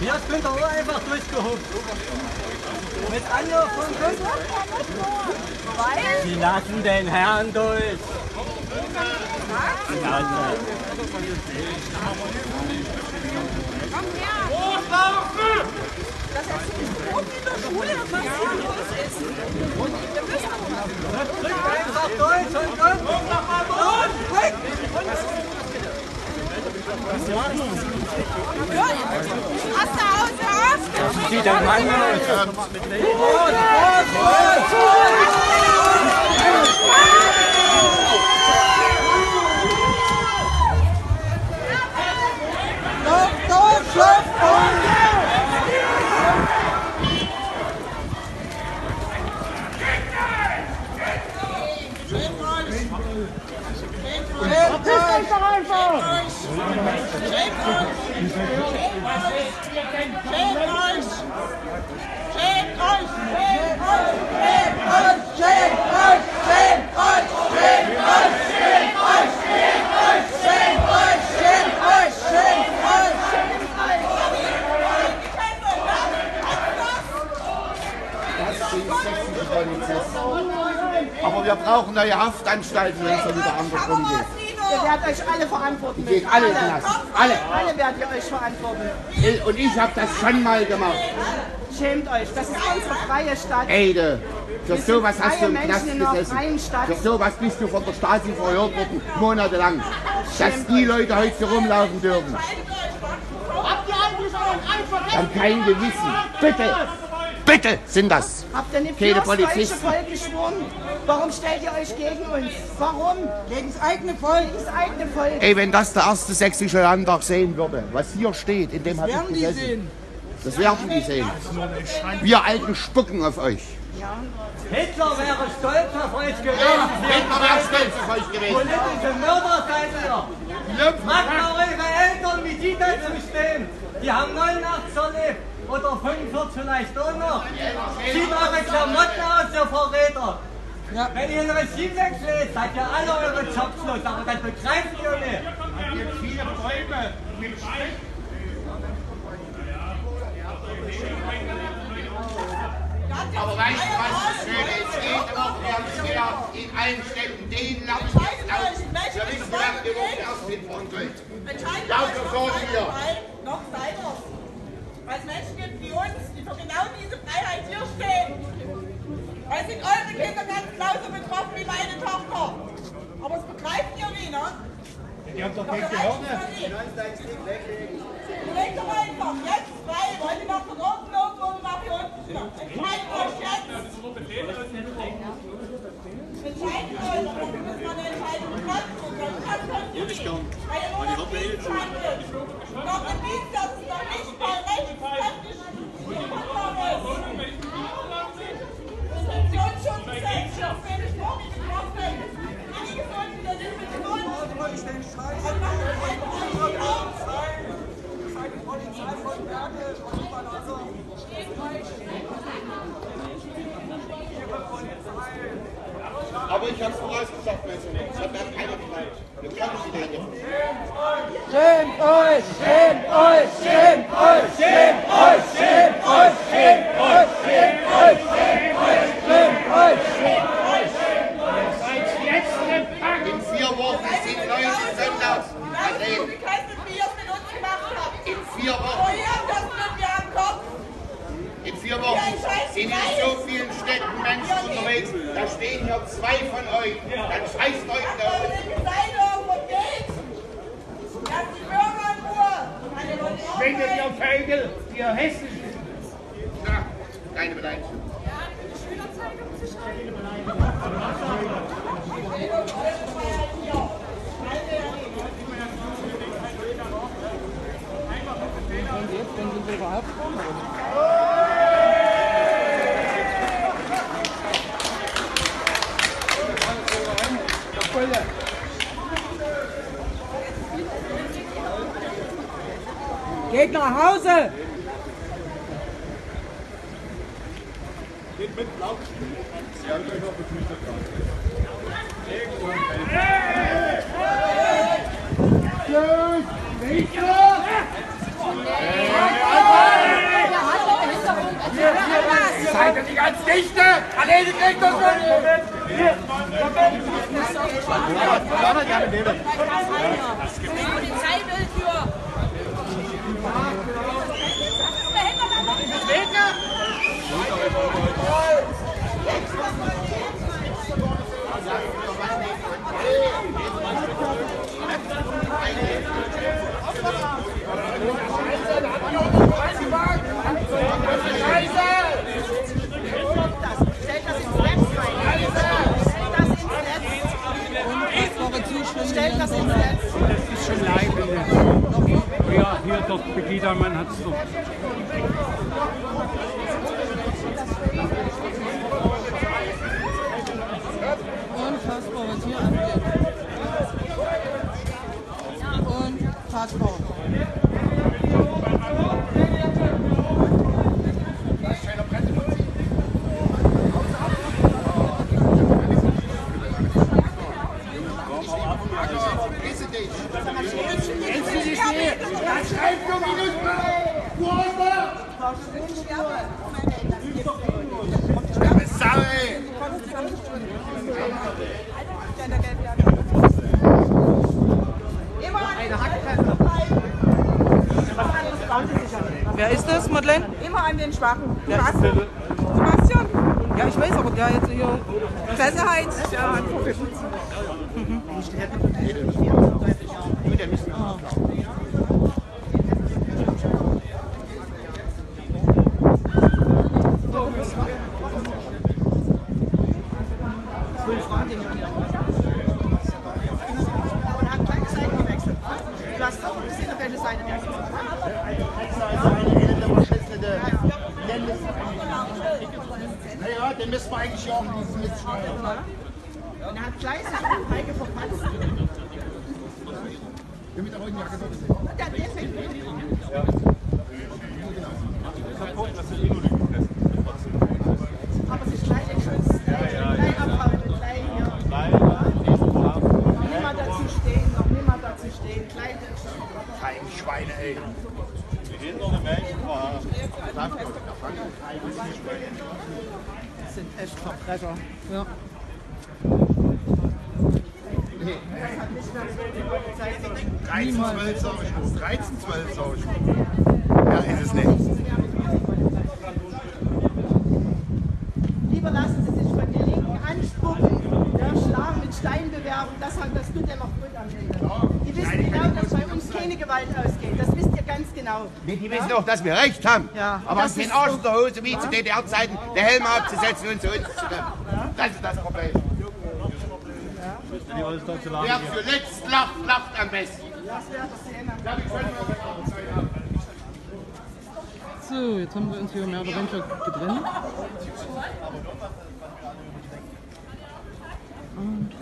Hier ist Günther auch einfach durchgehuckt. Mit Anja von Günther. Weil? Sie lassen den Herrn durch. Ja, ja. Komm her! Das erzählt oben in der Schule, was hier los ist. Wir müssen Drück einfach durch und Günther. Hast du Hause auf? Sie dann Mann. Rot, rot, Aber wir brauchen neue Haftanstalten, wenn es wieder andersrum geht. Ihr werdet euch alle verantworten müssen. alle Knast. Alle. Alle werdet ihr euch verantworten. Und ich habe das schon mal gemacht. Schämt euch. Das ist unsere freie Stadt. Ede, für sowas hast du im Knast gesessen. Für sowas bist du von der Stasi verhört worden, monatelang. Dass die Leute heute so rumlaufen dürfen. Habt ihr eigentlich euren haben kein Gewissen. Bitte, bitte sind das. Habt ihr nicht Keine fürs deutsche. Volk geschworen? Warum stellt ihr euch gegen uns? Warum? Gegen das eigene Volk. Gegen das eigene Volk. Ey, wenn das der erste sächsische Landtag sehen würde, was hier steht, in dem habe ich gesessen. Das werden die sehen. Wir Alten spucken auf euch. Hitler wäre stolz auf euch gewesen. Hitler wäre stolz auf euch gewesen. Politische Mörder seid ihr. Fragt mal eure Eltern, wie die dazu stehen. Die haben 89 erlebt. Oder 45 vielleicht auch noch. Zieht eure Klamotten aus, ihr Verräter. Wenn ihr ein Regimewechsel ist, seid ihr alle eure Jobs los. Aber das begreift ihr nicht. viele Bäume mit Speck. Aber weißt du, was das Schöne ist? Jede Woche werden schwer in allen Städten den Land aus. Wir wissen, wir werden die Woche erst mit Lauter euch Sorgen noch hier. Weil es Menschen gibt wie uns, die für genau diese Freiheit hier stehen. Weil sind eure Kinder ganz genauso betroffen wie meine Tochter. Aber das begreift ihr nie, ne? Die haben doch Das nicht reicht gehört. für nie. Legt doch einfach jetzt frei. Wollt ihr noch von oben los oder nach hier unten? Entscheidet euch jetzt. Entscheidet euch. Aber wir müssen eine Entscheidung treffen. Dann könnt ihr nicht. Weil ihr nur noch Dienst handelt. Noch ein Dienst, Aber ich habe es bereits geschafft, Messenger. Ich habe keiner gefallen. Jetzt kann ich wieder jetzt. Schämt euch! Schämt euch! Schämt euch! Schämt euch! vier Wochen. In vier Wochen sind in so vielen Städten Menschen unterwegs. Da stehen hier zwei von euch. Dann scheißt euch da Schwindet ihr Vögel, ihr Hessischen! Na, keine Beleidigung. jetzt, wenn sie überhaupt kommen. Geht nach Hause! Geht mit laut. Sie haben euch noch geflüchtet gerade. Irgendwann. Hey! Hey! Seid ihr nicht ganz dichte? Alleine kriegt das nicht! Polizeiwillkür. Stellt das ins Netz. ist schon leid. Ja, hier man hat es doch. Unfassbar, was hier abgeht. Unfassbar. Schreibt nur Wer ist das, Madeleine? Immer an den Schwachen. Ist Sebastian. Ja, ich weiß, aber der jetzt hier. Presseheit. Ja, Du hast doch gesehen, auf welche Seite der ist. Naja, den müssen wir eigentlich auch diesen mitschreiben. Und er hat gleich Heike verpasst. Der, der fängt mit. Aber es ist gleich Schutz. Gleich abhauen, gleich hier. Niemand dazu stehen, noch niemand dazu stehen. Gleich den Schutz. Kein Schweine, ey. Das sind echt Verbrecher. Ja. Nee. 13, 12 sag ich nur. 13, 12 sag ich nur. Ja, ist es nicht. Lieber lassen Sie sich von der Linken ja, schlagen mit Stein bewerben, das, hat- das tut ja noch gut am Ende. Die wissen genau, dass bei uns keine Gewalt ausgeht. Das wisst ihr ganz genau. Nee, die wissen auch, dass wir recht haben. Ja, Aber das es den Arsch in der Hose wie zu DDR-Zeiten, der Helm abzusetzen und zu uns zu kommen. Das ist das Problem. Wer zuletzt lacht, lacht am besten. So, jetzt haben wir uns hier mehr oder weniger getrennt. Um,